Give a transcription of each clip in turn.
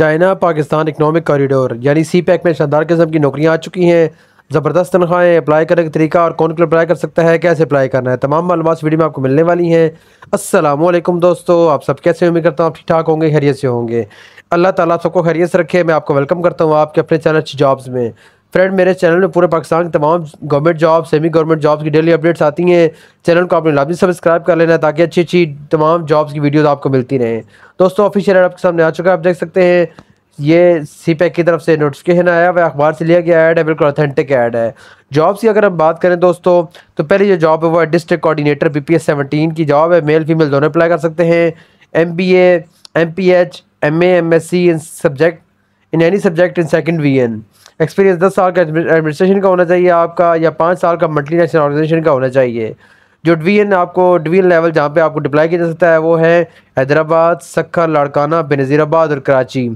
China Pakistan economic corridor, यानी सी pack में शानदार किस्म की नौकरियाँ आ चुकी हैं। ज़बरदस्त तनख्वाहें अप्लाई करने का तरीका और कौन कौन अप्लाई कर सकता है, कैसे अप्लाई करना है, तमाम मालूम वीडियो में आपको मिलने वाली हैं। असलम दोस्तों, आप सब कैसे उम्मीद करता हूँ आप ठीक ठाक होंगे, खैरियत से होंगे। अल्लाह ताला सबको खैरियत से रखे, मैं आपको वेलकम करता हूँ आपके अपने चैनल जॉब्स में। फ्रेंड मेरे चैनल में पूरे पाकिस्तान के तमाम government job semi government jobs की डेली अपडेट्स आती हैं। चैनल को आपने लाजमी सब्सक्राइब कर लेना ताकि अच्छी अच्छी तमाम जॉब्स की वीडियोस आपको मिलती रहें। दोस्तों ऑफिशियल एड आपके सामने आ चुका है, आप देख सकते हैं। ये सी पैक की तरफ़ से नोटिफिकेशन आया हुआ अखबार से लिया गया ऐड है, बिल्कुल ऑथेंटिक ऐड है। जॉब्स की अगर हम बात करें दोस्तों तो पहले जो जॉब है वो district coordinator B P S seventeen की जॉब है। मेल फीमेल दोनों अप्लाई कर सकते हैं। M B M P H M M S C in subject in any subject in second V N experience दस साल का एडमिनिस्ट्रेशन का होना चाहिए आपका, या पाँच साल का मल्टी नेशनल ऑर्गेनाइजेशन का होना चाहिए। जो डिवीज़न आपको डिवीज़न लेवल जहाँ पे आपको डिप्लाई किया जा सकता है, वो है हैदराबाद, सखर, लाड़काना, बेनज़ीराबाद और कराची।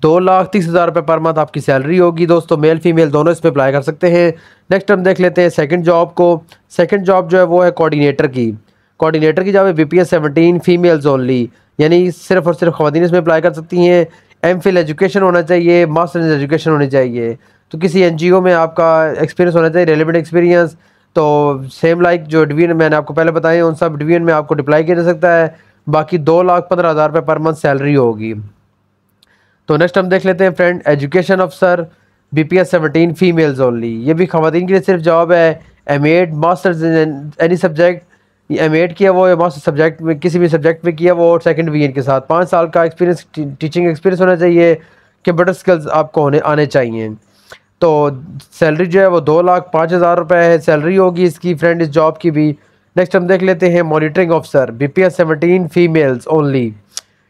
दो लाख तीस हज़ार रुपये पर मंथ आपकी सैलरी होगी। दोस्तों मेल फीमेल दोनों इस पर अप्लाई कर सकते हैं। नेक्स्ट हम देख लेते हैं सेकंड जॉब को। सेकंड जॉब जो है, वो है कोऑर्डिनेटर की। कोऑर्डिनेटर की जॉब है B P S seventeen females only यानी सिर्फ़ और सिर्फ़ खातन इसमें अप्लाई कर सकती हैं। एम फिल एजुकेशन होना चाहिए मास्टर इन एजुकेशन होनी चाहिए। तो किसी एन जी ओ में आपका एक्सपीरियंस होना चाहिए रेलिवेंट एक्सपीरियंस तो सेम लाइक जो डिवीज़न मैंने आपको पहले बताए, उन सब डिवीज़न में आपको डिप्लाई किया जा सकता है। बाकी दो लाख पंद्रह हज़ार रुपये पर मंथ सैलरी होगी। तो नेक्स्ट हम देख लेते हैं फ्रेंड एजुकेशन अफसर B P S seventeen females only ये भी खातन के लिए सिर्फ़ जॉब है M Ed masters in any subject M Ed किया वो, या सब्जेक्ट में, किसी भी सब्जेक्ट में किया वो, और सेकेंड वीएन के साथ। पाँच साल का एक्सपीरियंस टीचिंग एक्सपीरियंस होना चाहिए कंप्यूटर स्किल्स आपको होने, आने चाहिए। तो सैलरी जो है वो दो लाख पाँच हज़ार रुपये है सैलरी होगी इसकी फ्रेंड इस जॉब की भी। नेक्स्ट हम देख लेते हैं monitoring officer B P S seventeen females only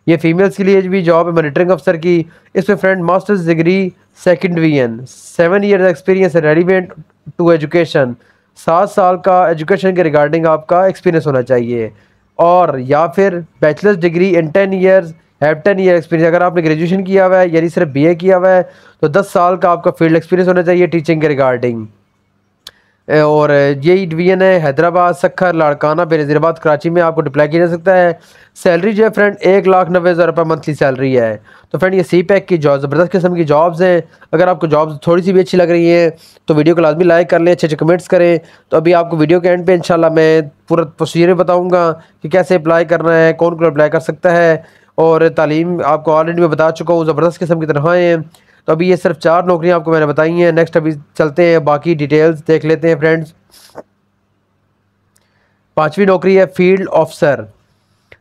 ये फीमेल्स के लिए भी जॉब है मॉनिटरिंग अफसर की। इसमें friend masters degree second VN seven year experience relevant to education सात साल का एजुकेशन के रिगार्डिंग आपका एक्सपीरियंस होना चाहिए। और या फिर bachelors degree in ten years have ten year experience अगर आपने ग्रेजुएशन किया हुआ है, यानी सिर्फ़ बीए किया हुआ है तो दस साल का आपका फ़ील्ड एक्सपीरियंस होना चाहिए टीचिंग के रिगार्डिंग और यही डिवीज़न है हैदराबाद, सखर, लाड़काना, बेनज़ीराबाद, कराची में आपको डिप्लाई किया जा सकता है। सैलरी जो है फ्रेंड, एक लाख नब्बे हज़ार रुपये मंथली सैलरी है। तो फ्रेंड, ये सी पैक की जॉब, ज़बरदस्त किस्म की जॉब्स हैं। अगर आपको जॉब्स थोड़ी सी भी अच्छी लग रही हैं तो वीडियो को लाजमी लाइक कर लें अच्छे अच्छे कमेंट्स करें। तो अभी आपको वीडियो के एंड पे इंशाल्लाह मैं पूरा प्रोसीजर बताऊँगा कि कैसे अप्लाई करना है कौन कौन अप्लाई कर सकता है। और तालीम आपको ऑलरेडी मैं बता चुका हूँ, ज़बरदस्त किस्म की तनख्वाहें हैं। तो अभी ये सिर्फ़ चार नौकरियाँ आपको मैंने बताई हैं। नेक्स्ट अभी चलते हैं, बाकी डिटेल्स देख लेते हैं फ्रेंड्स पांचवी नौकरी है field officer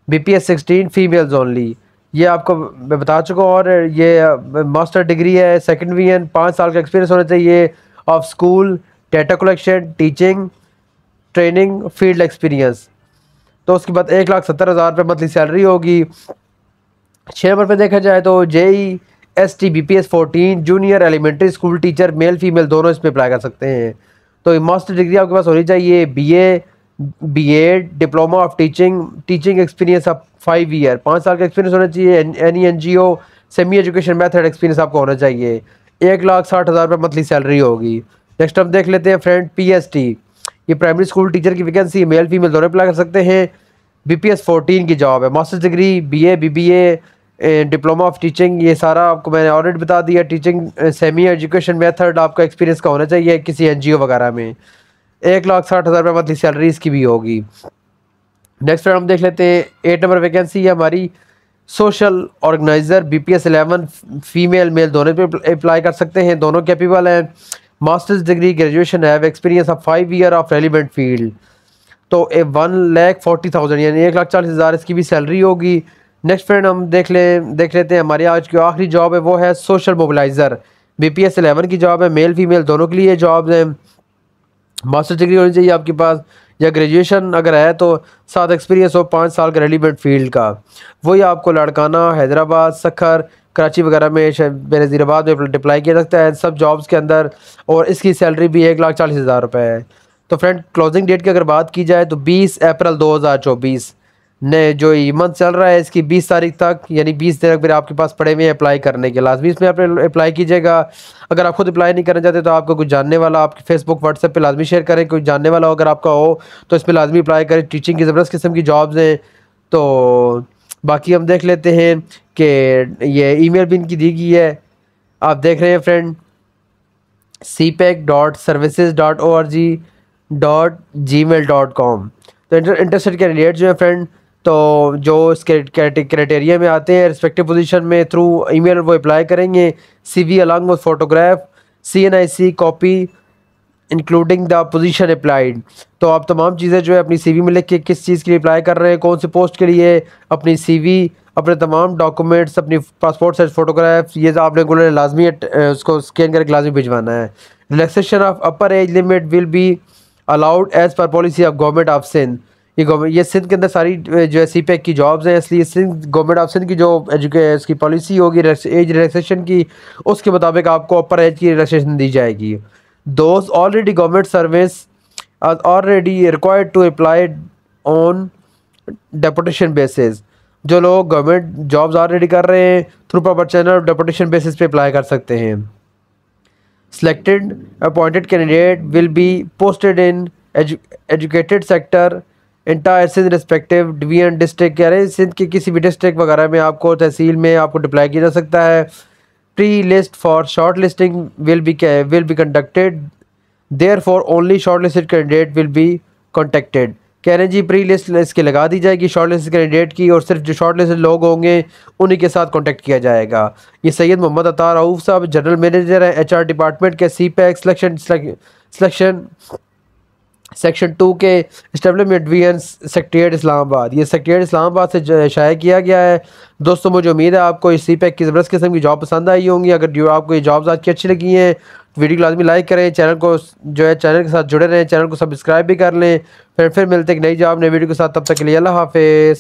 B P S sixteen females only ये आपको मैं बता चुका हूँ और ये मास्टर डिग्री है सेकेंड वीएन पाँच साल का एक्सपीरियंस होना चाहिए of school data collection teaching training field experience तो उसके बाद एक लाख सत्तर हज़ार रुपये मंथली सैलरी होगी। छः नंबर पर देखा जाए तो JE S T B P S fourteen junior elementary school teacher male female दोनों इसमें अप्लाई कर सकते हैं। तो मास्टर डिग्री आपके पास होनी चाहिए B A B Ed diploma of teaching teaching experience of five year पाँच साल का एक्सपीरियंस होना चाहिए any N G O semi education method experience आपको होना चाहिए। एक लाख साठ हज़ार रुपये मंथली सैलरी होगी। नेक्स्ट हम देख लेते हैं फ्रेंड पी एस टी ये प्राइमरी स्कूल टीचर की वैकेंसी मेल फीमेल दोनों अप्लाई कर सकते हैं। बी पी एस फोर्टीन की जॉब है। Masters degree B A B B A diploma of teaching ये सारा आपको मैंने ऑलरेडी बता दिया। टीचिंग सेमी एजुकेशन मेथड आपका एक्सपीरियंस का होना चाहिए किसी एनजीओ वगैरह में। एक लाख साठ हज़ार रुपये मंथली सैलरी इसकी भी होगी। नेक्स्ट हम देख लेते हैं। एट नंबर वैकेंसी है हमारी। Social organiser B P S eleven female male दोनों पे अप्लाई कर सकते हैं। दोनों कैपेबल हैं। मास्टर्स डिग्री ग्रेजुएशन है experience of five year of relevant field तो a one lakh forty thousand यानी एक लाख चालीस हज़ार इसकी भी सैलरी होगी। नेक्स्ट फ्रेंड हम देख ले, देख लेते हैं। हमारी आज की आखिरी जॉब है, वो है social mobiliser B P S eleven की जॉब है मेल फीमेल दोनों के लिए जॉब है। मास्टर डिग्री होनी चाहिए आपके पास, या ग्रेजुएशन अगर है तो साथ एक्सपीरियंस हो पाँच साल का रेलिवेंट फ़ील्ड का। वही आपको लड़काना, हैदराबाद, सखर, कराची वगैरह में बेनज़ीराबाद में अप्लाई किया सकता है। सब जॉब्स के अंदर, और इसकी सैलरी भी एक लाख चालीस हज़ार रुपये है। तो फ्रेंड क्लोजिंग डेट की अगर बात की जाए तो बीस अप्रैल दो हज़ार चौबीस। ने जो मंथ चल रहा है, इसकी 20 तारीख तक, यानी 20 दिन तक फिर आपके पास पड़े हुए हैं अप्लाई करने के लाजमी इसमें आप अप्लाई कीजिएगा। अगर आप खुद अप्लाई नहीं करना चाहते तो आपको कुछ जानने वाला, आपके फेसबुक व्हाट्सएप पे लाजमी शेयर करें कुछ जानने वाला हो अगर आपका हो तो इस पर लाजमी अप्लाई करें। टीचिंग की ज़बरदस्त किस्म की जॉब्स हैं। तो बाकी हम देख लेते हैं कि ये ईमेल भी इनकी दी गई है। आप देख रहे हैं friend C pack dot services dot O R G dot G mail dot com तो इंटरेस्टेड कैंडिडेट जो है फ्रेंड तो जो इस क्राइटेरिया में आते हैं रिस्पेक्टिव पोजीशन में थ्रू ईमेल वो अप्लाई करेंगे C V along with photograph C N I C copy including the position applied तो आप तमाम चीज़ें जो है अपनी सीवी में लिख के किस चीज़ के लिए अप्लाई कर रहे हैं, कौन से पोस्ट के लिए अपनी सीवी अपने तमाम डॉक्यूमेंट्स अपनी पासपोर्ट साइज़ फोटोग्राफ ये आपने गोल्ड लाजमी उसको स्कैन करके लाजमी भिजवाना है। Relaxation of upper age limit will be allowed as per policy of government of Sindh ये गवर्नमेंट ये सिंध के अंदर सारी जो है सी पैक की जॉब्स हैं, इसलिए सिंध गवर्नमेंट ऑफ़ सिंध की जो एजुके इसकी पॉलिसी होगी एज रिलैक्सेशन की, उसके मुताबिक आपको अपर एज की रिलैक्सेशन दी जाएगी। Those already government service already required to apply on deputation basis जो लोग गवर्नमेंट जॉब्स ऑलरेडी कर रहे हैं through proper channel deputation basis पे अप्लाई कर सकते हैं। Appointed candidate will be posted in edu educated sector entire Sindh respective division district कह रहे हैं सिंध के किसी भी डिस्ट्रिक्ट वगैरह में आपको तहसील में आपको डिप्लाई किया जा सकता है। Pre-list for shortlisting will be will be conducted. Therefore, only shortlisted candidate will be contacted. कह रहे हैं, जी प्री लिस्ट इसके लगा दी जाएगी शॉर्ट लिस्ट कैंडिडेट की और सिर्फ़ जो शॉर्ट लिस्ट लोग होंगे, उन्हीं के साथ कांटेक्ट किया जाएगा. ये सैयद मोहम्मद अतार रऊफ़ साहब जनरल मैनेजर हैं एचआर डिपार्टमेंट के C pack selection selection section two के इस्टेबलमेंट डिवीज़न सेक्रेट इस्लामाबाद ये सेक्रेट इस्लामाबाद से शाया किया गया है। दोस्तों, मुझे उम्मीद है आपको इस सी पैक की ज़बरदस्त किस्म की जॉब पसंद आई होंगी। अगर जो आपको ये जॉब्स आज की अच्छी लगी हैं वीडियो को लाजमी लाइक करें चैनल को जो है चैनल के साथ जुड़े रहें चैनल को सब्सक्राइब भी कर लें। फिर फिर मिलते एक नई जॉब नई वीडियो के साथ। तब तक के लिए अल्लाह हाफिज़।